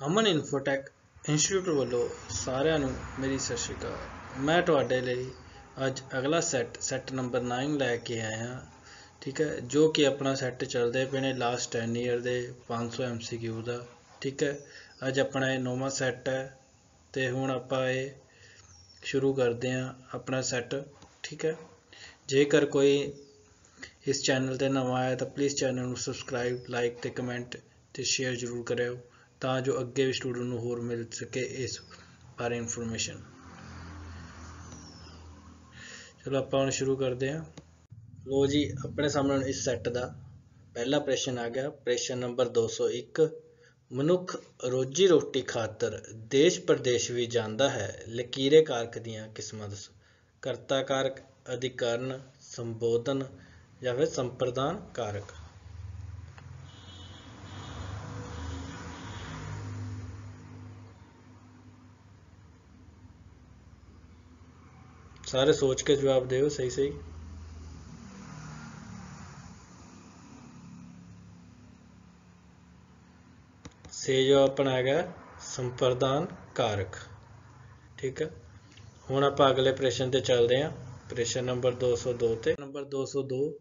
ਅਮਨ Infotech institute ਵੱਲੋਂ ਸਾਰਿਆਂ ਨੂੰ ਮੇਰੀ ਸਤਿ ਸ਼੍ਰੀ ਅਕਾਲ। ਮੈਂ ਤੁਹਾਡੇ ਲਈ ਅੱਜ ਅਗਲਾ ਸੈੱਟ ਸੈੱਟ ਨੰਬਰ 9 ਲੈ ਕੇ ਆਇਆ, ਠੀਕ ਹੈ, ਜੋ ਕਿ ਆਪਣਾ ਸੈੱਟ ਚੱਲਦੇ ਪਏ ਨੇ ਲਾਸਟ 10 ਈਅਰ ਦੇ 500 ਐਮਸੀਕਿਊ ਦਾ, ਠੀਕ ਹੈ। ਅੱਜ ਆਪਣਾ ਇਹ ਨੌਵਾਂ ਸੈੱਟ ਹੈ ਤੇ ਹੁਣ ਆਪਾਂ ਇਹ ਸ਼ੁਰੂ ਕਰਦੇ ਹਾਂ ਆਪਣਾ ਸੈੱਟ ਠੀਕ ਹੈ। ਜੇਕਰ ਕੋਈ ਇਸ ਚੈਨਲ ਤੇ ਨਵਾਂ ਆਇਆ ਤਾਂ ਪਲੀਜ਼ ਚੈਨਲ ਨੂੰ ਸਬਸਕ੍ਰਾਈਬ ਲਾਈਕ ਤੇ ਕਮੈਂਟ ਤੇ ਸ਼ੇਅਰ ਜ਼ਰੂਰ ਕਰਿਓ। ਤਾਂ ਜੋ ਅੱਗੇ ਵੀ ਸਟੂਡੈਂਟ ਨੂੰ ਹੋਰ ਮਿਲ ਸਕੇ ਇਸ ਬਾਰੇ ਇਨਫੋਰਮੇਸ਼ਨ ਚਲੋ ਆਪਾਂ ਹੁਣ ਸ਼ੁਰੂ ਕਰਦੇ ਹਾਂ। ਲੋ ਜੀ, ਆਪਣੇ ਸਾਹਮਣੇ ਇਸ ਸੈੱਟ ਦਾ ਪਹਿਲਾ ਪ੍ਰਸ਼ਨ ਆ ਗਿਆ। ਪ੍ਰਸ਼ਨ ਨੰਬਰ 201 ਮਨੁੱਖ ਰੋਜੀ ਰੋਟੀ ਖਾਤਰ ਦੇਸ਼ ਪ੍ਰਦੇਸ਼ ਵੀ ਜਾਂਦਾ ਹੈ, ਲਕੀਰੇ ਕਾਰਕ ਦੀਆਂ ਕਿਸਮਾਂ ਦੱਸੋ ਕਰਤਾ ਕਾਰਕ, ਅਧਿਕਰਨ, ਸੰਬੋਧਨ ਜਾਂ ਫਿਰ ਸੰਪਰਦਾਨ ਕਾਰਕ। ਸਾਰੇ ਸੋਚ ਕੇ ਜਵਾਬ ਦਿਓ ਸਹੀ ਸਹੀ। ਸੇ ਜੋ ਆਪਣਾ ਹੈਗਾ ਸੰਪਰਦਾਨ ਕਾਰਕ। ਠੀਕ ਹੈ। ਹੁਣ ਆਪਾਂ ਅਗਲੇ ਪ੍ਰਸ਼ਨ ਤੇ ਚੱਲਦੇ ਹਾਂ। ਪ੍ਰਸ਼ਨ ਨੰਬਰ 202 ਤੇ। ਨੰਬਰ 202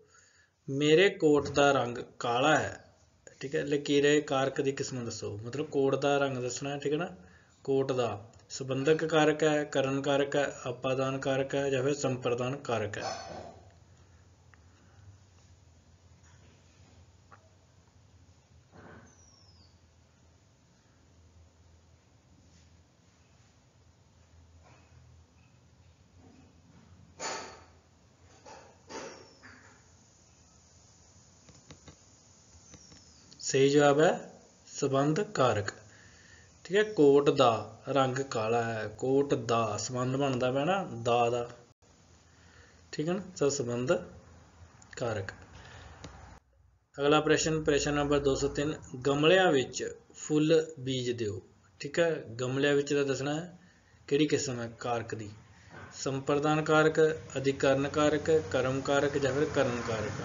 ਮੇਰੇ ਕੋਟ ਦਾ ਰੰਗ ਕਾਲਾ ਹੈ। ਠੀਕ ਹੈ। ਲਕੀਰੇ ਕਾਰਕ ਦੀ ਕਿਸਮ ਦੱਸੋ। ਮਤਲਬ ਕੋਟ ਦਾ ਰੰਗ ਦੱਸਣਾ ਠੀਕ ਹੈ ਨਾ। ਕੋਟ ਦਾ। ਸੰਬੰਧਕ ਕਾਰਕ ਹੈ ਕਰਨ ਕਾਰਕ ਹੈ ਆਪਾਦਾਨ ਕਾਰਕ ਹੈ ਜਾਂ ਫਿਰ ਸੰਪਰਦਾਨ ਕਾਰਕ ਹੈ ਸਹੀ ਜਵਾਬ ਹੈ ਸਬੰਧ ਕਾਰਕ ਠੀਕ ਹੈ, ਕੋਟ ਦਾ ਰੰਗ ਕਾਲਾ ਹੈ, ਕੋਟ ਦਾ ਸੰਬੰਧ ਬਣਦਾ ਪਿਆ ਦਾ ਦਾ। ਠੀਕ ਹੈ ਨਾ ਸੋ ਸੰਬੰਧ ਕਾਰਕ। ਅਗਲਾ ਪ੍ਰਸ਼ਨ ਪ੍ਰਸ਼ਨ ਨੰਬਰ 203 ਗਮਲਿਆਂ ਵਿੱਚ ਫੁੱਲ ਬੀਜ ਦਿਓ। ਠੀਕ ਹੈ, ਗਮਲਿਆਂ ਵਿੱਚ ਦਾ ਦੱਸਣਾ ਹੈ, ਕਿਹੜੀ ਕਿਸਮ ਹੈ ਕਾਰਕ ਦੀ? ਸੰਪਰਦਾਨ ਕਾਰਕ, ਅਧਿਕਰਨ ਕਾਰਕ, ਕਰਮ ਕਾਰਕ ਜਾਂ ਫਿਰ ਕਰਨ ਕਾਰਕ?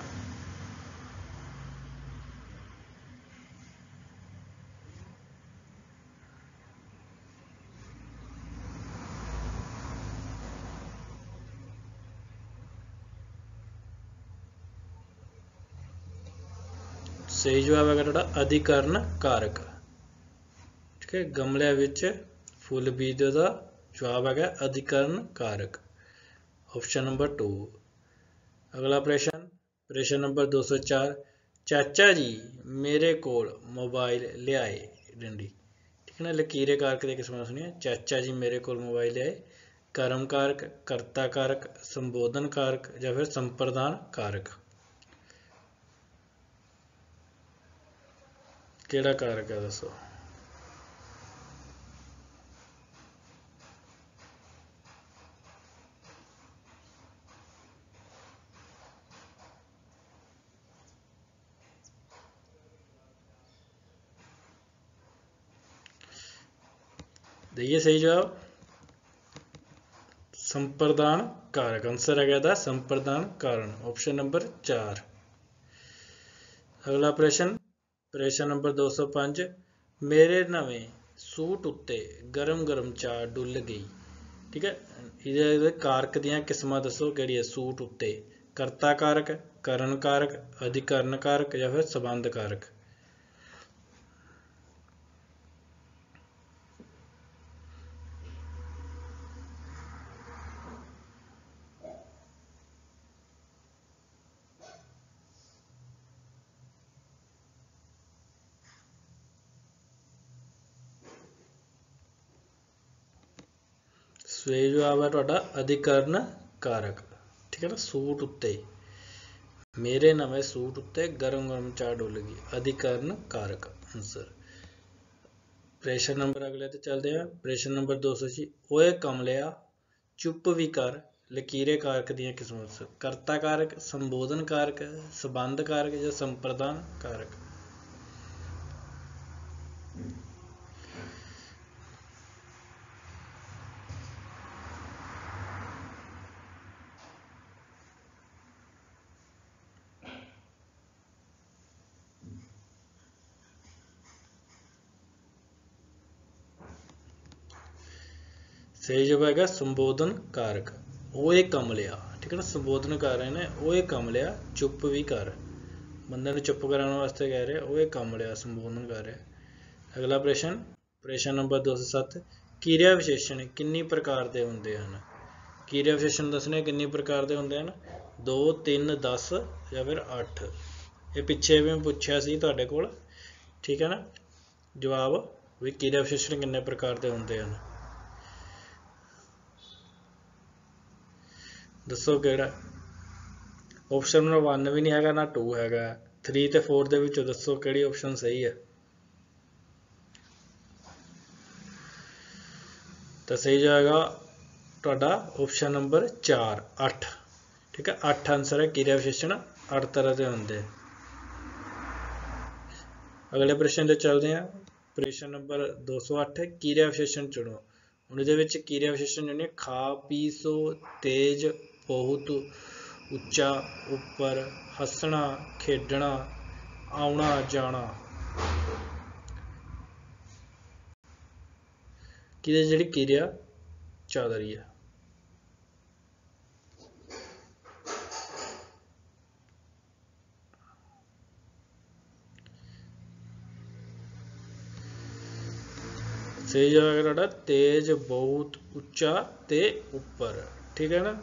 ਸਹੀ ਜਵਾਬ ਹੈਗਾ ਤੁਹਾਡਾ ਅਧਿਕਰਨ ਕਾਰਕ। ਠੀਕ ਹੈ, ਗਮਲਿਆਂ ਵਿੱਚ ਫੁੱਲ ਬੀਜ ਦਾ ਜਵਾਬ ਹੈਗਾ ਅਧਿਕਰਨ ਕਾਰਕ। ਆਪਸ਼ਨ ਨੰਬਰ 2 ਅਗਲਾ ਪ੍ਰਸ਼ਨ ਪ੍ਰਸ਼ਨ ਨੰਬਰ 204 ਚਾਚਾ ਜੀ, ਮੇਰੇ ਕੋਲ ਮੋਬਾਈਲ ਲਿਆਏ ਡੰਡੀ। ਠੀਕ ਹੈ ਨਾ, ਲਕੀਰੇ ਕਾਰਕ ਦੇ ਕਿਸਮਾਂ ਸੁਣੀਆਂ ਚਾਚਾ ਜੀ, ਮੇਰੇ ਕੋਲ ਮੋਬਾਈਲ ਲਿਆਏ। ਕਰਮ ਕਾਰਕ, ਕਰਤਾ ਕਾਰਕ, ਸੰਬੋਧਨ ਕਾਰਕ ਜਾਂ ਫਿਰ ਸੰਪਰਦਾਨ ਕਾਰਕ। ਕਿਹੜਾ ਕਾਰਕ ਹੈ ਦੱਸੋ? ਦਈਏ ਸਹੀ ਜਵਾਬ। ਸੰਪਰਦਾਨ ਕਾਰਕ। ਆਨਸਰ ਹੈਗਾ ਦਾ ਸੰਪਰਦਾਨ ਕਾਰਨ। ਆਪਸ਼ਨ ਨੰਬਰ 4 ਅਗਲਾ ਪ੍ਰਸ਼ਨ। ਪ੍ਰਸ਼ਨ ਨੰਬਰ 205 ਮੇਰੇ ਨਵੇਂ ਸੂਟ ਉੱਤੇ ਗਰਮ ਗਰਮ ਚਾਹ ਡੁੱਲ ਗਈ। ਠੀਕ ਹੈ? ਇਹਦੇ ਕਾਰਕ ਦੀਆਂ ਕਿਸਮਾਂ ਦੱਸੋ, ਕਿਹੜੀ ਹੈ? ਸੂਟ ਉੱਤੇ ਕਰਤਾ ਕਾਰਕ, ਕਰਨ ਕਾਰਕ, ਅਧਿਕਰਨ ਕਾਰਕ ਜਾਂ ਫਿਰ ਸਬੰਧ ਕਾਰਕ। ਸਹੀ ਜਵਾਬ ਹੈ ਤੁਹਾਡਾ ਅਧਿਕਰਨ ਕਾਰਕ ਠੀਕ ਹੈ ਨਾ? ਸੂਟ ਉੱਤੇ। ਮੇਰੇ ਨਵੇਂ ਸੂਟ ਉੱਤੇ ਗਰਮ ਗਰਮ ਚਾਹ ਡੁੱਲ ਗਈ। ਅਧਿਕਰਨ ਕਾਰਕ ਆਨਸਰ ਪ੍ਰੈਸ਼ਨ ਨੰਬਰ ਅਗਲੇ ਤੇ ਚੱਲਦੇ ਆ ਪ੍ਰੈਸ਼ਨ ਨੰਬਰ 206 ਓਏ ਕਮਲਿਆ, ਚੁੱਪ ਵੀ ਕਰ। ਲਕੀਰੇ ਕਾਰਕ ਦੀਆਂ ਕਿਸਮਾਂ ਕਰਤਾ ਕਾਰਕ, ਸੰਬੋਧਨ ਕਾਰਕ, ਸਬੰਧ ਕਾਰਕ ਜਾਂ ਸੰਪਰਦਾਨ ਕਾਰਕ। ਸਹੀ ਜਵਾਬ ਹੈਗਾ ਸੰਬੋਧਨ ਕਾਰਕ। ਓਏ ਕਮਲਿਆ ਠੀਕ ਹੈ ਨਾ? ਸੰਬੋਧਨ ਕਰ ਰਹੇ ਨੇ ਓਏ ਕਮਲਿਆ ਚੁੱਪ ਵੀ ਕਰ। ਬੰਦੇ ਨੂੰ ਚੁੱਪ ਕਰਾਉਣ ਵਾਸਤੇ ਕਹਿ ਰਹੇ ਓਏ ਕਮਲਿਆ ਸੰਬੋਧਨ ਕਰ ਰਿਹਾ। ਅਗਲਾ ਪ੍ਰਸ਼ਨ ਪ੍ਰਸ਼ਨ ਨੰਬਰ 207 ਕਿਰਿਆ ਵਿਸ਼ੇਸ਼ਣ ਕਿੰਨੀ ਪ੍ਰਕਾਰ ਦੇ ਹੁੰਦੇ ਹਨ? ਕਿਰਿਆ ਵਿਸ਼ੇਸ਼ਣ ਦੱਸਣੇ ਕਿੰਨੀ ਪ੍ਰਕਾਰ ਦੇ ਹੁੰਦੇ ਹਨ? 2 3 10 ਜਾਂ ਫਿਰ 8 ਇਹ ਪਿੱਛੇ ਵੀ ਪੁੱਛਿਆ ਸੀ ਤੁਹਾਡੇ ਕੋਲ, ਠੀਕ ਹੈ ਨਾ? ਜਵਾਬ ਵੀ ਕਿਰਿਆ ਵਿਸ਼ੇਸ਼ਣ ਕਿੰਨੇ ਪ੍ਰਕਾਰ ਦੇ ਹੁੰਦੇ ਹਨ? ਦੱਸੋ ਕਿਹੜਾ? ਆਪਸ਼ਨ ਨੰਬਰ 1 ਵੀ ਨਹੀਂ ਹੈਗਾ, ਨਾ 2 ਹੈਗਾ। 3 ਤੇ 4 ਦੇ ਵਿੱਚੋਂ ਦੱਸੋ ਕਿਹੜੀ ਆਪਸ਼ਨ ਸਹੀ ਹੈ। ਤਾਂ ਸਹੀ ਜਾਏਗਾ ਤੁਹਾਡਾ ਆਪਸ਼ਨ ਨੰਬਰ 4 8 ਠੀਕ ਹੈ 8 ਆਨਸਰ ਹੈ, ਕਿਰਿਆ ਵਿਸ਼ੇਸ਼ਣ 8 ਤਰ੍ਹਾਂ ਦੇ ਹੁੰਦੇ ਅਗਲੇ ਪ੍ਰਸ਼ਨ ਤੇ ਚੱਲਦੇ ਹਾਂ। ਪ੍ਰਸ਼ਨ ਨੰਬਰ 208 ਕਿਰਿਆ ਵਿਸ਼ੇਸ਼ਣ ਚੁਣੋ। ਹੁਣ ਇਹਦੇ ਵਿੱਚ ਕਿਰਿਆ ਵਿਸ਼ੇਸ਼ਣ ਜਿਹੜੇ ਖਾ, ਪੀ, ਸੋ, ਤੇਜ ਬਹੁਤ ਉੱਚਾ ਉੱਪਰ ਹੱਸਣਾ, ਖੇਡਣਾ, ਆਉਣਾ, ਜਾਣਾ। ਕਿਹਦੇ ਜਿਹੜੀ ਕਿਰਿਆ ਚੱਲ ਰਹੀ ਹੈ ਸਹੀ ਜਵਾਬ ਹੈ ਤੁਹਾਡਾ, ਤੇਜ, ਬਹੁਤ ਉੱਚਾ ਤੇ ਉੱਪਰ। ਠੀਕ ਹੈ ਨਾ?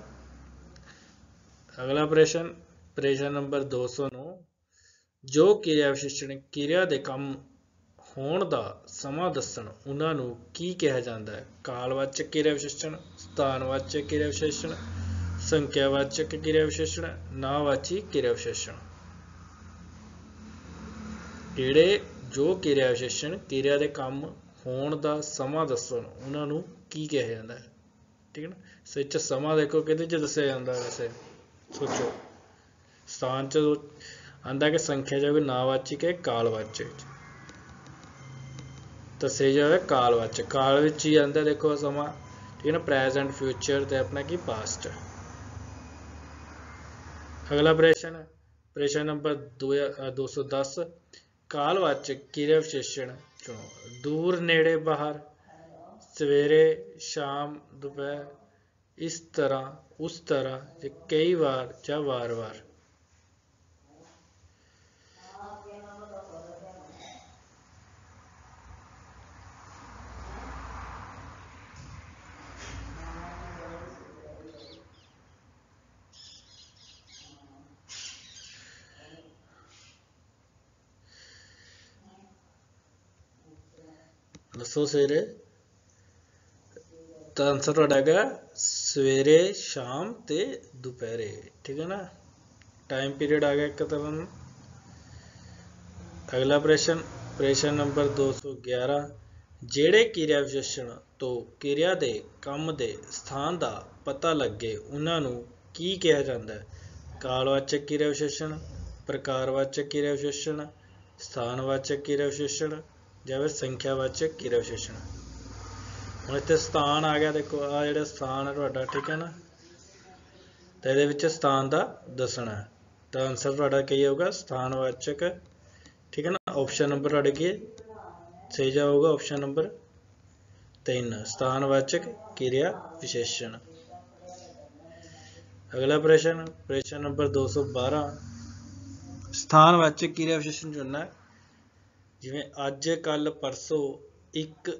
ਅਗਲਾ ਪ੍ਰਸ਼ਨ ਪ੍ਰਸ਼ਨ ਨੰਬਰ 209 ਜੋ ਕਿਰਿਆ ਵਿਸ਼ੇਸ਼ਣ, ਕਿਰਿਆ ਦੇ ਕੰਮ ਹੋਣ ਦਾ ਸਮਾਂ ਦੱਸਣ, ਉਹਨਾਂ ਨੂੰ ਕੀ ਕਿਹਾ ਜਾਂਦਾ ਹੈ? ਕਾਲਵਾਚਕ ਕਿਰਿਆ ਵਿਸ਼ੇਸ਼ਣ, ਸਥਾਨਵਾਚਕ ਕਿਰਿਆ ਵਿਸ਼ੇਸ਼ਣ, ਸੰਖਿਆਵਾਚਕ ਕਿਰਿਆ ਵਿਸ਼ੇਸ਼ਣ, ਨਾਵਾਚੀ ਕਿਰਿਆ ਵਿਸ਼ੇਸ਼ਣ। ਜਿਹੜੇ ਜੋ ਕਿਰਿਆ ਵਿਸ਼ੇਸ਼ਣ, ਕਿਰਿਆ ਦੇ ਕੰਮ ਹੋਣ ਦਾ ਸਮਾਂ ਦੱਸਣ, ਉਹਨਾਂ ਨੂੰ ਕੀ ਕਿਹਾ ਜਾਂਦਾ ਹੈ? ਠੀਕ ਹੈ ਨਾ? ਸੱਚ ਸਮਾਂ ਦੇਖੋ ਕਿਹਦੇ ਚ ਦੱਸਿਆ ਜਾਂਦਾ ਵੈਸੇ? ਸੋਚੋ। ਸਥਾਨ ਚ ਆਂਦਾ ਕਿ ਸੰਖਿਆ ਜੋ ਨਾਵਾਚਕ ਹੈ, ਕਾਲਵਾਚਕ ਦੱਸਿਆ ਜਾਵੇ ਕਾਲਵਾਚਕ। ਕਾਲ ਵਿੱਚ ਹੀ ਆਂਦਾ, ਦੇਖੋ ਸਮਾਂ, ਠੀਕ ਹੈ ਪ੍ਰੈਜ਼ੈਂਟ ਫਿਊਚਰ ਤੇ ਆਪਣਾ ਕੀ ਪਾਸਟ ਅਗਲਾ ਪ੍ਰਸ਼ਨ ਪ੍ਰਸ਼ਨ ਨੰਬਰ 210 ਕਾਲਵਾਚਕ ਕਿਰਿਆ ਵਿਸ਼ੇਸ਼ਣ ਚੁਣੋ? ਦੂਰ, ਨੇੜੇ, ਬਾਹਰ, ਸਵੇਰੇ, ਸ਼ਾਮ, ਦੁਪਹਿਰ ਇਸ ਤਰ੍ਹਾਂ ਉਸ ਤਰ੍ਹਾਂ ਜੇ ਕਈ ਵਾਰ ਜਾਂ ਵਾਰ-ਵਾਰ ਦੱਸੋ ਸਵੇਰੇ। ਤਾਂ ਆਨਸਰ ਤੁਹਾਡਾ ਹੈਗਾ ਸਵੇਰੇ, ਸ਼ਾਮ ਤੇ ਦੁਪਹਿਰੇ, ਠੀਕ ਹੈ ਨਾ? ਟਾਈਮ ਪੀਰੀਅਡ ਆ ਗਿਆ ਇੱਕ ਤਰ੍ਹਾਂ ਦਾ ਅਗਲਾ ਪ੍ਰਸ਼ਨ ਪ੍ਰਸ਼ਨ ਨੰਬਰ 211 ਜਿਹੜੇ ਕਿਰਿਆ ਵਿਸ਼ੇਸ਼ਣ ਤੋਂ ਕਿਰਿਆ ਦੇ ਕੰਮ ਦੇ ਸਥਾਨ ਦਾ ਪਤਾ ਲੱਗੇ, ਉਹਨਾਂ ਨੂੰ ਕੀ ਕਿਹਾ ਜਾਂਦਾ ਹੈ? ਕਾਲਵਾਚਕ ਕਿਰਿਆ ਵਿਸ਼ੇਸ਼ਣ, ਪ੍ਰਕਾਰਵਾਚਕ ਕਿਰਿਆ ਵਿਸ਼ੇਸ਼ਣ, ਸਥਾਨਵਾਚਕ ਕਿਰਿਆ ਵਿਸ਼ੇਸ਼ਣ ਜਾਂ ਫਿਰ ਸੰਖਿਆਵਾਚਕ ਕਿਰਿਆ ਵਿਸ਼ੇਸ਼ਣ। ਹੁਣ ਇੱਥੇ ਸਥਾਨ ਆ ਗਿਆ, ਦੇਖੋ ਆ ਜਿਹੜਾ ਸਥਾਨ ਹੈ ਤੁਹਾਡਾ, ਠੀਕ ਹੈ ਨਾ? ਤੇ ਇਹਦੇ ਵਿੱਚ ਸਥਾਨ ਦਾ ਦੱਸਣਾ ਤਾਂ ਆਨਸਰ ਤੁਹਾਡਾ ਕੀ ਆਊਗਾ? ਸਥਾਨਵਾਚਕ ਠੀਕ ਹੈ ਨਾ? ਆਪਸ਼ਨ ਨੰਬਰ ਤੁਹਾਡੇ ਕੀ ਸਹੀ ਜਾਊਗਾ ਆਪਸ਼ਨ ਨੰਬਰ 3 ਸਥਾਨਵਾਚਕ ਕਿਰਿਆ ਵਿਸ਼ੇਸ਼ਣ। ਅਗਲਾ ਪ੍ਰਸ਼ਨ ਪ੍ਰਸ਼ਨ ਨੰਬਰ 212 ਸਥਾਨਵਾਚਕ ਕਿਰਿਆ ਵਿਸ਼ੇਸ਼ਣ ਚੁਣਨਾ ਜਿਵੇਂ ਅੱਜ ਕੱਲ ਪਰਸੋਂ, ਇੱਕ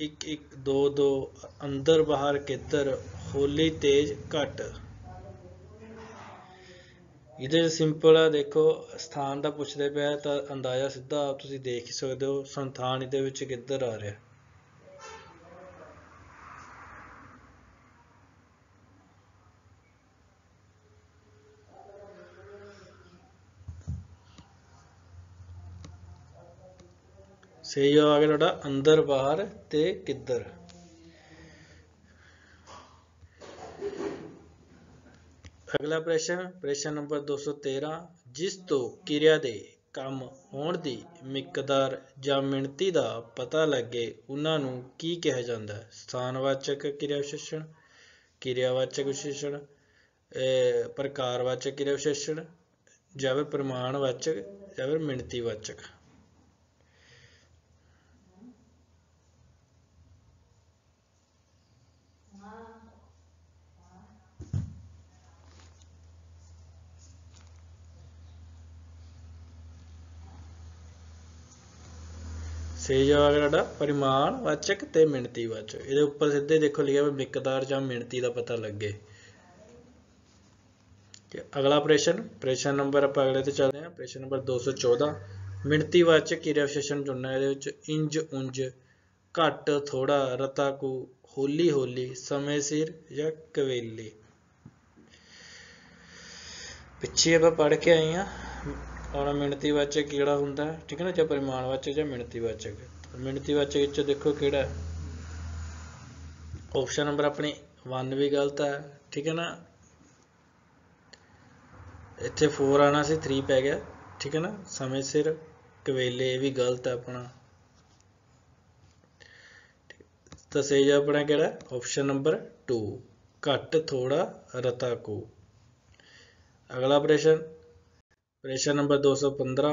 ਇੱਕ ਇੱਕ ਦੋ ਦੋ ਅੰਦਰ ਬਾਹਰ ਕਿੱਧਰ ਹੋਲੀ ਤੇਜ਼ ਘਟ। ਇਹਦੇ ਸਿੰਪਲ ਆ, ਦੇਖੋ, ਸਥਾਨ ਦਾ ਪੁੱਛਦੇ ਪਿਆ ਤਾਂ ਅੰਦਾਜ਼ਾ ਸਿੱਧਾ ਤੁਸੀਂ ਦੇਖ ਹੀ ਸਕਦੇ ਹੋ, ਸੰਥਾਨ ਇਹਦੇ ਵਿੱਚ ਕਿੱਧਰ ਆ ਰਿਹਾ। ਸਹੀ ਜਵਾਬ ਆ ਗਿਆ ਤੁਹਾਡਾ ਅੰਦਰ ਬਾਹਰ ਤੇ ਕਿੱਧਰ? ਅਗਲਾ ਪ੍ਰਸ਼ਨ ਪ੍ਰਸ਼ਨ ਨੰਬਰ 213 ਜਿਸ ਤੋਂ ਕਿਰਿਆ ਦੇ ਕੰਮ ਹੋਣ ਦੀ ਮਿਕਦਾਰ ਜਾਂ ਮਿਣਤੀ ਦਾ ਪਤਾ ਲੱਗੇ, ਉਹਨਾਂ ਨੂੰ ਕੀ ਕਿਹਾ ਜਾਂਦਾ? ਹੈ ਸਥਾਨਵਾਚਕ ਕਿਰਿਆ ਵਿਸ਼ੇਸ਼ਣ, ਕਿਰਿਆਵਾਚਕ ਵਿਸ਼ੇਸ਼ਣ ਪ੍ਰਕਾਰਵਾਚਕ ਕਿਰਿਆ ਵਿਸ਼ੇਸ਼ਣ ਜਾਂ ਫਿਰ ਪ੍ਰਮਾਣਵਾਚਕ ਜਾਂ ਫਿਰ ਮਿਣਤੀਵਾਚਕ? ਸਹੀ ਜਵਾਬ ਹੈ ਤੁਹਾਡਾ ਪਰਿਮਾਣਵਾਚਕ ਤੇ ਮਿਣਤੀਵਾਚਕ ਇਹਦੇ ਉੱਪਰ ਸਿੱਧੇ ਦੇਖੋ ਲਿਖਿਆ ਹੋਇਆ ਮਿਕਦਾਰ ਜਾਂ ਮਿਣਤੀ ਦਾ ਪਤਾ ਲੱਗੇ। ਤੇ ਅਗਲਾ ਪ੍ਰਸ਼ਨ ਪ੍ਰਸ਼ਨ ਨੰਬਰ ਆਪਾਂ ਅਗਲੇ ਤੇ ਚੱਲਦੇ ਹਾਂ। ਪ੍ਰਸ਼ਨ ਨੰਬਰ 214 ਮਿਣਤੀਵਾਚਕ ਕਿਰਿਆ ਵਿਸ਼ੇਸ਼ਣ ਚੁਣਨਾ ਇਹਦੇ ਵਿੱਚ ਇੰਜ, ਉਂਜ, ਘੱਟ ਥੋੜਾ ਰਤਾ ਕੁ ਹੋਲੀ ਹੋਲੀ ਸਮੇਂ ਸਿਰ ਜਾਂ ਕਵੇਲੇ। ਪਿੱਛੇ ਆਪਾਂ ਪੜ੍ਹ ਕੇ ਆਏ ਹਾਂ। ਔਰ ਮਿਣਤੀਵਾਚਕ ਕਿਹੜਾ ਹੁੰਦਾ? ਹੈ ਠੀਕ ਹੈ ਨਾ? ਜਾਂ ਪਰਿਮਾਣਵਾਚਕ ਜਾਂ ਮਿਣਤੀ ਵਾਚਕ ਮਿਣਤੀ ਵਾਚਕ ਵਿੱਚ ਦੇਖੋ ਕਿਹੜਾ ਆਪਸ਼ਨ ਨੰਬਰ ਆਪਣੀ 1 ਵੀ ਗਲਤ ਹੈ। ਠੀਕ ਹੈ ਨਾ? ਇੱਥੇ 4 ਆਣਾ ਸੀ 3 ਪੈ ਗਿਆ। ਠੀਕ ਹੈ ਨਾ? ਸਮੇਂ ਸਿਰ ਕਵੇਲੇ ਵੀ ਗਲਤ ਹੈ ਆਪਣਾ। ਤਾਂ ਸਹੀ ਜਵਾਬ ਆਪਣਾ ਕਿਹੜਾ ਆਪਸ਼ਨ ਨੰਬਰ 2 ਘੱਟ ਥੋੜਾ ਰਤਾ ਕੋ। ਅਗਲਾ ਪ੍ਰਸ਼ਨ ਪ੍ਰਸ਼ਨ ਨੰਬਰ 215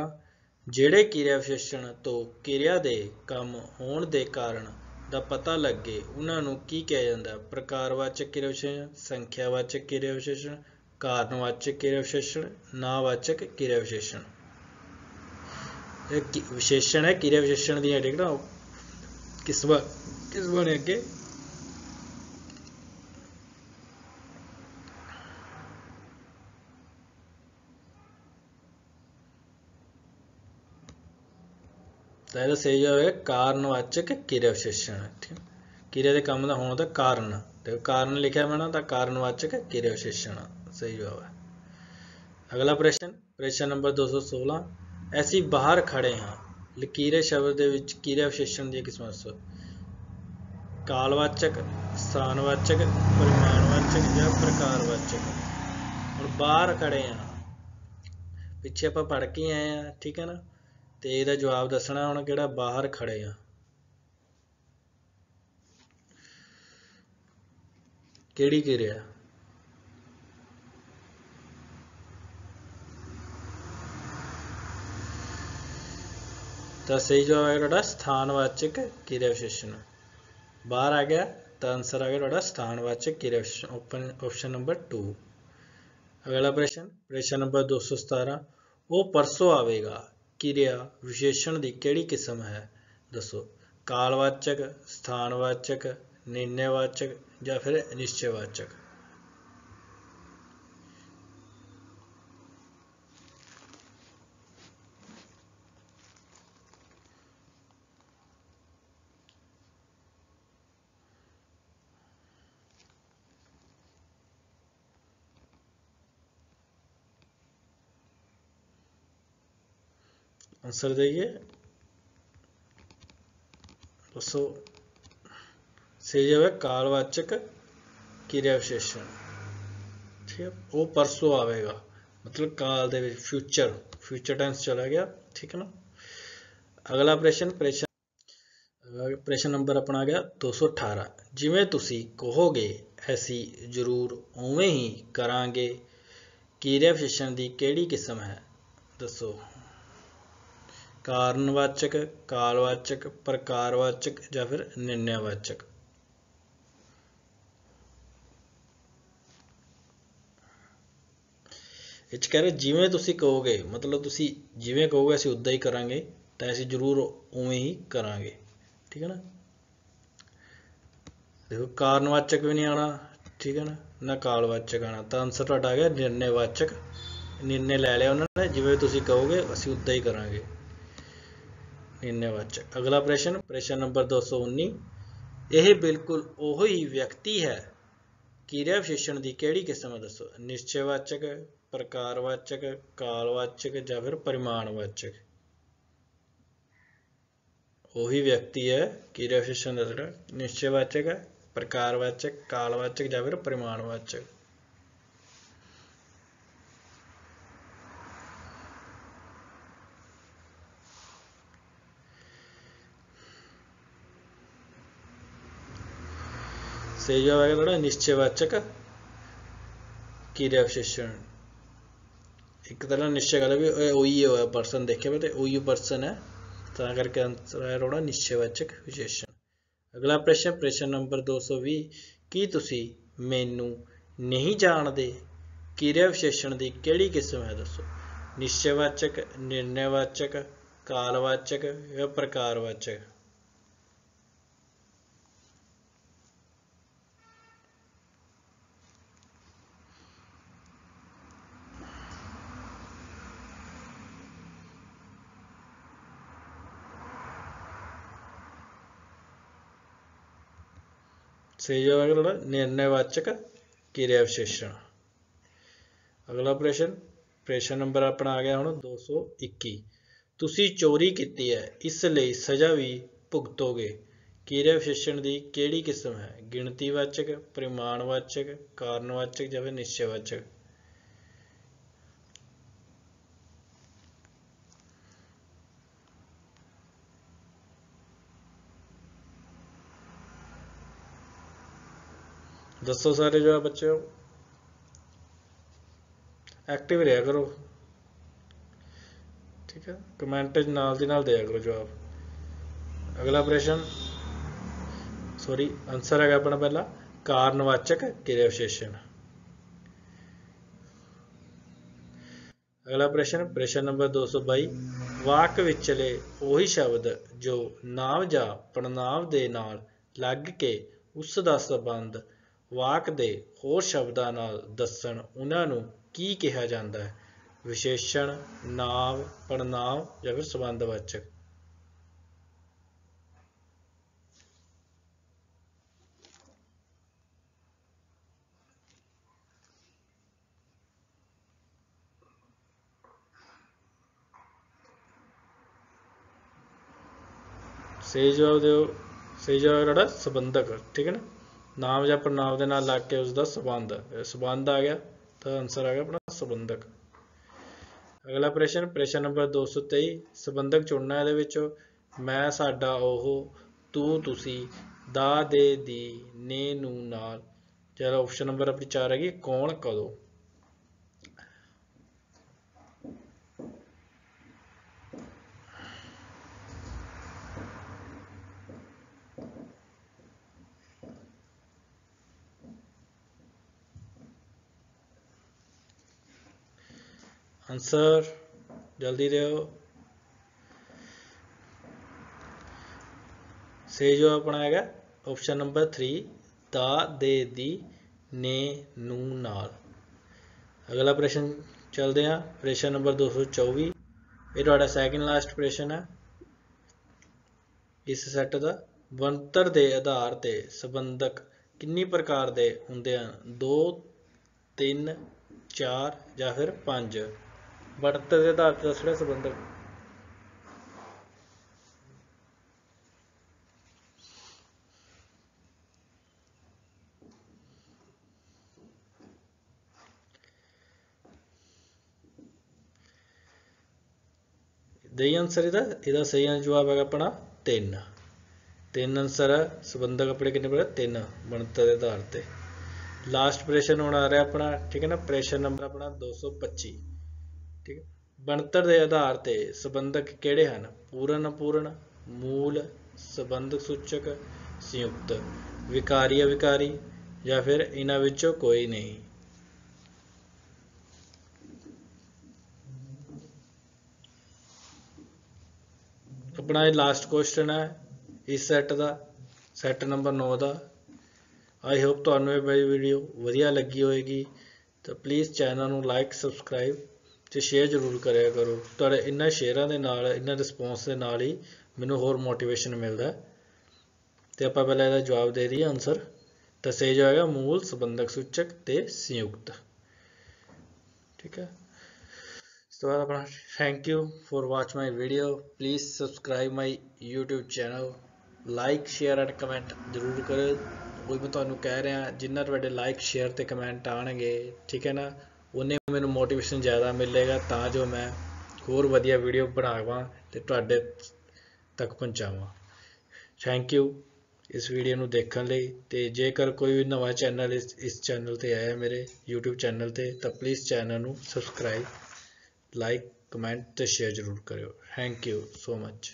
ਜਿਹੜੇ ਕਿਰਿਆ ਵਿਸ਼ੇਸ਼ਣ ਤੋਂ ਕਿਰਿਆ ਦੇ ਕੰਮ ਹੋਣ ਦੇ ਕਾਰਨ ਦਾ ਪਤਾ ਲੱਗੇ, ਉਹਨਾਂ ਨੂੰ ਕੀ ਕਿਹਾ ਜਾਂਦਾ? ਪ੍ਰਕਾਰਵਾਚਕ ਕਿਰਿਆ ਵਿਸ਼ੇਸ਼ਣ, ਸੰਖਿਆਵਾਚਕ ਕਿਰਿਆ ਵਿਸ਼ੇਸ਼ਣ, ਕਾਰਨਵਾਚਕ ਕਿਰਿਆ ਵਿਸ਼ੇਸ਼ਣ, ਨਾਵਾਚਕ ਕਿਰਿਆ ਵਿਸ਼ੇਸ਼ਣ। ਇਹ ਵਿਸ਼ੇਸ਼ਣ ਹੈ? ਕਿਰਿਆ ਵਿਸ਼ੇਸ਼ਣ ਦੀਆਂ ਠੀਕ ਨਾ ਕਿਸ ਵਾ ਕਿਸ ਅੱਗੇ? ਤਾਂ ਇਹਦਾ ਸਹੀ ਜਵਾਬ ਹੈ ਕਾਰਨਵਾਚਕ ਕਿਰਿਆ ਵਿਸ਼ੇਸ਼ਣ ਠੀਕ ਹੈ। ਕਿਰਿਆ ਦੇ ਕੰਮ ਦਾ ਹੋਣ ਦਾ ਕਾਰਨ ਤੇ ਕਾਰਨ ਲਿਖਿਆ ਮੈਂ ਨਾ ਤਾਂ ਕਾਰਨਵਾਚਕ ਕਿਰਿਆ ਵਿਸ਼ੇਸ਼ਣ ਸਹੀ ਜਵਾਬ ਹੈ ਅਗਲਾ ਪ੍ਰਸ਼ਨ ਪ੍ਰਸ਼ਨ ਨੰਬਰ 216 ਅਸੀਂ ਬਾਹਰ ਖੜੇ ਹਾਂ ਲਕੀਰੇ ਸ਼ਬਦ ਦੇ ਵਿੱਚ ਕਿਰਿਆ ਵਿਸ਼ੇਸ਼ਣ ਦੀਆਂ ਕਿਸਮਾਂ ਦੱਸੋ ਕਾਲਵਾਚਕ ਸਥਾਨਵਾਚਕ ਪਰਿਮਾਣਵਾਚਕ ਜਾਂ ਪ੍ਰਕਾਰਵਾਚਕ ਹੁਣ ਬਾਹਰ ਖੜੇ ਹਾਂ ਪਿੱਛੇ ਆਪਾਂ ਪੜ੍ਹ ਕੇ ਆਏ ਆ ਠੀਕ ਹੈ ਨਾ ਤੇ ਇਹਦਾ ਜਵਾਬ ਦੱਸਣਾ ਹੁਣ ਕਿਹੜਾ ਬਾਹਰ ਖੜੇ ਆ। ਕਿਹੜੀ ਕਿਰਿਆ ਤਾਂ ਸਹੀ ਜਵਾਬ ਹੈ ਤੁਹਾਡਾ ਸਥਾਨਵਾਚਕ ਕਿਰਿਆ ਵਿਸ਼ੇਸ਼ਣ ਬਾਹਰ ਆ ਗਿਆ ਤਾਂ ਆਨਸਰ ਆ ਗਿਆ ਤੁਹਾਡਾ ਸਥਾਨਵਾਚਕ ਕਿਰਿਆ ਵਿਸ਼ੇਸ਼ਣ ਓਪਨ ਆਪਸ਼ਨ ਨੰਬਰ 2 ਅਗਲਾ ਪ੍ਰਸ਼ਨ ਪ੍ਰਸ਼ਨ ਨੰਬਰ 217 ਉਹ ਪਰਸੋਂ ਆਵੇਗਾ। ਕਿਰਿਆ ਵਿਸ਼ੇਸ਼ਣ ਦੀ ਕਿਹੜੀ ਕਿਸਮ ਹੈ? ਦੱਸੋ। ਕਾਲਵਾਚਕ ਸਥਾਨਵਾਚਕ ਨਿਰਣੈਵਾਚਕ ਜਾਂ ਫਿਰ ਨਿਸ਼ਚੈਵਾਚਕ आंसर देखिए ਦੱਸੋ ਸਹੀ ਜਵਾਬ ਹੈ ਕਾਲਵਾਚਕ ਕਿਰਿਆ ਵਿਸ਼ੇਸ਼ਣ ਠੀਕ ਹੈ ਉਹ ਪਰਸੋਂ ਆਵੇਗਾ ਮਤਲਬ ਕਾਲ ਦੇ ਵਿੱਚ ਫਿਊਚਰ ਫਿਊਚਰ ਟੈਂਸ ਚਲਾ ਗਿਆ ਠੀਕ ਹੈ ਨਾ ਅਗਲਾ ਪ੍ਰਸ਼ਨ ਪ੍ਰਸ਼ਨ ਅਹ ਪ੍ਰਸ਼ਨ ਨੰਬਰ ਆਪਣਾ ਆ ਗਿਆ 218 ਜਿਵੇਂ ਤੁਸੀਂ ਕਹੋਗੇ ਅਸੀਂ ਜ਼ਰੂਰ ਉਵੇਂ ਹੀ ਕਰਾਂਗੇ ਕਿਰਿਆ ਵਿਸ਼ੇਸ਼ਣ ਦੀ ਕਿਹੜੀ ਕਿਸਮ ਹੈ ਦੱਸੋ ਕਾਰਨਵਾਚਕ, ਕਾਲਵਾਚਕ, ਪ੍ਰਕਾਰਵਾਚਕ ਜਾਂ ਫਿਰ ਨਿਰਣੈਵਾਚਕ ਇਹ 'ਚ ਕਹਿ ਰਹੇ, ਜਿਵੇਂ ਤੁਸੀਂ ਕਹੋਗੇ, ਮਤਲਬ ਤੁਸੀਂ ਜਿਵੇਂ ਕਹੋਗੇ ਅਸੀਂ ਉਦਾਂ ਹੀ ਕਰਾਂਗੇ, ਤਾਂ ਅਸੀਂ ਜ਼ਰੂਰ ਉਵੇਂ ਹੀ ਕਰਾਂਗੇ। ਠੀਕ ਹੈ ਨਾ? ਦੇਖੋ, ਕਾਰਨਵਾਚਕ ਵੀ ਨਹੀਂ ਆਣਾ ਠੀਕ ਹੈ ਨਾ? ਨਾ ਕਾਲਵਾਚਕ ਆਣਾ ਤਾਂ ਆਨਸਰ ਤੁਹਾਡਾ ਆ ਗਿਆ ਨਿਰਣੈਵਾਚਕ ਨਿਰਣੇ ਲੈ ਲਿਆ ਉਹਨਾਂ ਨੇ, ਜਿਵੇਂ ਤੁਸੀਂ ਕਹੋਗੇ, ਅਸੀਂ ਉਦਾਂ ਹੀ ਕਰਾਂਗੇ। ਨਿਰਣੈਵਾਚਕ ਅਗਲਾ ਪ੍ਰਸ਼ਨ ਪ੍ਰਸ਼ਨ ਨੰਬਰ 219 ਇਹ ਬਿਲਕੁਲ ਉਹੋ ਹੀ ਵਿਅਕਤੀ ਹੈ, ਕਿਰਿਆ ਵਿਸ਼ੇਸ਼ਣ ਦੀ ਕਿਹੜੀ ਕਿਸਮ ਹੈ ਦੱਸੋ? ਨਿਸ਼ਚੈਵਾਚਕ, ਪ੍ਰਕਾਰਵਾਚਕ, ਕਾਲਵਾਚਕ ਜਾਂ ਫਿਰ ਪਰਿਮਾਣਵਾਚਕ? ਉਹੀ ਵਿਅਕਤੀ ਹੈ, ਕਿਰਿਆ ਵਿਸ਼ੇਸ਼ਣ ਦਾ ਜਿਹੜਾ ਨਿਸ਼ਚੈਵਾਚਕ ਹੈ, ਪ੍ਰਕਾਰਵਾਚਕ, ਕਾਲਵਾਚਕ ਜਾਂ ਫਿਰ ਪਰਿਮਾਣਵਾਚਕ। ਸਹੀ ਜਵਾਬ ਕਿਰਿਆ ਵਿਸ਼ੇਸ਼ਣ ਇੱਕ ਤਰ੍ਹਾਂ ਨਿਸ਼ਚੈ ਕਰ ਵੀ ਉਹੀ ਹੋਇਆ ਪਰਸਨ ਦੇਖਿਆ ਤੇ ਉਹੀ ਪਰਸਨ ਹੈ ਤਾਂ ਕਰਕੇ ਆਨਸਰ ਆਇਆ ਤੁਹਾਡਾ ਨਿਸ਼ਚੈਵਾਚਕ ਵਿਸ਼ੇਸ਼ਣ ਅਗਲਾ ਪ੍ਰਸ਼ਨ ਪ੍ਰਸ਼ਨ ਨੰਬਰ 220 ਕੀ ਤੁਸੀਂ ਮੈਨੂੰ ਨਹੀਂ ਜਾਣਦੇ ਕਿਰਿਆ ਵਿਸ਼ੇਸ਼ਣ ਦੀ ਕਿਹੜੀ ਕਿਸਮ ਹੈ ਦੱਸੋ ਨਿਸ਼ਚੈਵਾਚਕ ਨਿਰਣੈਵਾਚਕ ਕਾਲਵਾਚਕ ਜਾਂ ਪ੍ਰਕਾਰਵਾਚਕ ਸਹੀ ਜਵਾਬ ਹੈ ਕਿਰਿਆ ਵਿਸ਼ੇਸ਼ਣ ਅਗਲਾ ਪ੍ਰਸ਼ਨ ਪ੍ਰਸ਼ਨ ਨੰਬਰ ਆਪਣਾ ਆ ਗਿਆ ਹੁਣ 221 ਤੁਸੀਂ ਚੋਰੀ ਕੀਤੀ ਹੈ ਇਸ ਲਈ ਸਜ਼ਾ ਵੀ ਭੁਗਤੋਗੇ ਕਿਰਿਆ ਵਿਸ਼ੇਸ਼ਣ ਦੀ ਕਿਹੜੀ ਕਿਸਮ ਹੈ ਗਿਣਤੀਵਾਚਕ ਪਰਿਮਾਣਵਾਚਕ ਕਾਰਨਵਾਚਕ ਜਾਂ ਫਿਰ ਨਿਸ਼ਚੈਵਾਚਕ ਦੱਸੋ ਸਾਰੇ ਜਵਾਬ ਬੱਚਿਓ। ਐਕਟਿਵ ਰਿਹਾ ਕਰੋ। ਠੀਕ ਹੈ ਕਮੈਂਟ ਨਾਲ ਦੀ ਨਾਲ ਦਿਆ ਕਰੋ ਜਵਾਬ। ਅਗਲਾ ਪ੍ਰਸ਼ਨ। ਸੌਰੀ ਆਨਸਰ ਹੈਗਾ ਆਪਣਾ ਪਹਿਲਾ। ਕਾਰਨਵਾਚਕ ਕਿਰਿਆ ਵਿਸ਼ੇਸ਼ਣ ਅਗਲਾ ਪ੍ਰਸ਼ਨ ਪ੍ਰਸ਼ਨ ਨੰਬਰ 222 ਵਾਕ ਵਿਚਲੇ ਉਹੀ ਸ਼ਬਦ ਜੋ ਨਾਮ ਜਾਂ ਪੜਨਾਮ ਦੇ ਨਾਲ ਲੱਗ ਕੇ ਉਸ ਦਾ ਸੰਬੰਧ ਵਾਕ ਦੇ ਹੋਰ ਸ਼ਬਦਾਂ ਨਾਲ ਦੱਸਣ ਉਹਨਾਂ ਨੂੰ ਕੀ ਕਿਹਾ ਜਾਂਦਾ ਹੈ? ਵਿਸ਼ੇਸ਼ਣ, ਨਾਮ ਪੜਨਾਮ ਜਾਂ ਫਿਰ ਸੰਬੰਧਵਾਚਕ। ਸਹੀ ਜਵਾਬ ਦਿਓ। ਸਹੀ ਜਵਾਬ ਜਿਹੜਾ ਸੰਬੰਧਕ, ਠੀਕ ਹੈ ਨਾ? ਨਾਮ ਜਾਂ ਪ੍ਰਨਾਮ ਦੇ ਨਾਲ ਲੱਗ ਕੇ ਉਸ ਦਾ ਸੰਬੰਧ ਸੰਬੰਧ ਆ ਗਿਆ, ਤਾਂ ਆਨਸਰ ਆ ਗਿਆ ਆਪਣਾ ਸੰਬੰਧਕ। ਅਗਲਾ ਪ੍ਰਸ਼ਨ ਪ੍ਰਸ਼ਨ ਨੰਬਰ 223 ਸੰਬੰਧਕ ਚੁਣਨਾ ਇਹਦੇ ਵਿੱਚੋਂ, ਮੈਂ, ਸਾਡਾ, ਉਹ, ਤੂੰ, ਤੁਸੀਂ, ਦਾ, ਦੇ, ਦੀ, ਨੇ, ਨੂੰ, ਨਾਲ। ਜਿਹੜਾ ਆਪਸ਼ਨ ਨੰਬਰ ਆਪਣੀ 4 ਹੈਗੀ, ਕੌਣ, ਕਦੋਂ? ਆਨਸਰ ਜਲਦੀ ਦਿਓ ਸਹੀ ਜੋ ਆਪਣਾ ਹੈਗਾ ਆਪਸ਼ਨ ਨੰਬਰ 3 ਦਾ, ਦੇ, ਦੀ, ਨੇ, ਨੂੰ, ਨਾਲ। ਅਗਲਾ ਪ੍ਰਸ਼ਨ ਚਲਦੇ ਹਾਂ। ਪ੍ਰਸ਼ਨ ਨੰਬਰ 224 ਇਹ ਤੁਹਾਡਾ ਸੈਕਿੰਡ ਲਾਸਟ ਪ੍ਰਸ਼ਨ ਹੈ। ਇਸ ਸੈੱਟ ਦਾ ਬਣਤਰ ਦੇ ਆਧਾਰ ਤੇ ਸੰਬੰਧਕ ਕਿੰਨੀ ਪ੍ਰਕਾਰ ਦੇ ਹੁੰਦੇ ਹਨ? 2 3 4 ਜਾਂ ਫਿਰ 5 ਬਣਤਰ ਦੇ ਆਧਾਰ ਤੇ ਦੱਸਣਾ ਸੰਬੰਧਕ ਦਈ ਆਨਸਰ ਇਹਦਾ ਇਹਦਾ ਸਹੀ ਜਵਾਬ ਹੈਗਾ ਆਪਣਾ 3 ਤਿੰਨ ਆਨਸਰ ਹੈ ਸੰਬੰਧਕ ਆਪਣੇ ਕਿੰਨੇ ਬਣੇ? ਤਿੰਨ ਬਣਤਰ ਦੇ ਆਧਾਰ ਤੇ। ਲਾਸਟ ਪ੍ਰਸ਼ਨ ਹੁਣ ਆ ਰਿਹਾ ਆਪਣਾ, ਠੀਕ ਹੈ ਨਾ? ਪ੍ਰੈਸ਼ਨ ਨੰਬਰ ਆਪਣਾ 225 ਠੀਕ ਬਣਤਰ ਦੇ ਆਧਾਰ ਤੇ ਸੰਬੰਧਕ ਕਿਹੜੇ ਹਨ? ਪੂਰਨ, ਅਪੂਰਨ, ਮੂਲ, ਸੰਬੰਧਕ ਸੂਚਕ, ਸੰਯੁਕਤ, ਵਿਕਾਰੀ, ਅਵਿਕਾਰੀ ਜਾਂ ਫਿਰ ਇਹਨਾਂ ਵਿੱਚੋਂ ਕੋਈ ਨਹੀਂ? ਆਪਣਾ ਇਹ ਲਾਸਟ ਕੁਐਸਚਨ ਹੈ, ਇਸ ਸੈੱਟ ਦਾ ਸੈੱਟ ਨੰਬਰ 9 ਦਾ। ਆਈ ਹੋਪ ਤੁਹਾਨੂੰ ਇਹ ਵੀਡੀਓ ਵਧੀਆ ਲੱਗੀ ਹੋਵੇਗੀ ਤਾਂ ਪਲੀਜ਼ ਚੈਨਲ ਨੂੰ ਲਾਈਕ ਸਬਸਕ੍ਰਾਈਬ ਤੇ ਸ਼ੇਅਰ ਜ਼ਰੂਰ ਕਰਿਆ ਕਰੋ। ਤੁਹਾਡੇ ਇਹਨਾਂ ਸ਼ੇਅਰਾਂ ਦੇ ਨਾਲ ਇਹਨਾਂ ਰਿਸਪੌਂਸ ਦੇ ਨਾਲ ਹੀ ਮੈਨੂੰ ਹੋਰ ਮੋਟੀਵੇਸ਼ਨ ਮਿਲਦਾ ਤੇ ਆਪਾਂ ਪਹਿਲਾਂ ਇਹਦਾ ਜਵਾਬ ਦੇ ਦਈਏ ਆਨਸਰ ਤਾਂ ਸਹੀ ਜੋ ਹੈਗਾ ਮੂਲ, ਸੰਬੰਧਕ ਸੂਚਕ ਤੇ ਸੰਯੁਕਤ। ਠੀਕ ਹੈ? ਇਸ ਤੋਂ ਬਾਅਦ ਆਪਣਾ thank you for watch my video please subscribe my YouTube channel like share and comment ਜ਼ਰੂਰ ਕਰੋ ਕੋਈ ਮੈਂ ਤੁਹਾਨੂੰ ਕਹਿ ਰਿਹਾ, ਜਿੰਨਾ ਤੁਹਾਡੇ ਲਾਈਕ ਸ਼ੇਅਰ ਤੇ ਕਮੈਂਟ ਆਣਗੇ ਠੀਕ ਹੈ ਨਾ? ਉਹਨੇ ਮੈਨੂੰ ਮੋਟੀਵੇਸ਼ਨ ਜ਼ਿਆਦਾ ਮਿਲੇਗਾ ਤਾਂ ਜੋ ਮੈਂ ਹੋਰ ਵਧੀਆ ਵੀਡੀਓ ਬਣਾਵਾਂ ਤੇ ਤੁਹਾਡੇ ਤੱਕ ਪਹੁੰਚਾਵਾਂ। ਥੈਂਕ ਯੂ ਇਸ ਵੀਡੀਓ ਨੂੰ ਦੇਖਣ ਲਈ ਤੇ ਜੇਕਰ ਕੋਈ ਵੀ ਨਵਾਂ ਚੈਨਲ ਇਸ ਇਸ ਚੈਨਲ ਤੇ ਆਇਆ ਮੇਰੇ YouTube ਚੈਨਲ ਤੇ, ਤਾਂ ਪਲੀਜ਼ ਚੈਨਲ ਨੂੰ ਸਬਸਕ੍ਰਾਈਬ ਲਾਈਕ ਕਮੈਂਟ ਤੇ ਸ਼ੇਅਰ ਜ਼ਰੂਰ ਕਰਿਓ। Thank you so much